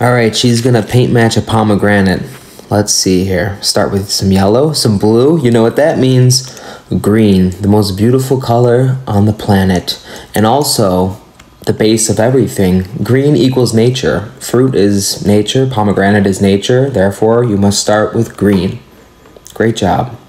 All right, she's gonna paint match a pomegranate. Let's see here. Start with some yellow, some blue. You know what that means. Green, the most beautiful color on the planet. And also, the base of everything. Green equals nature. Fruit is nature, pomegranate is nature. Therefore, you must start with green. Great job.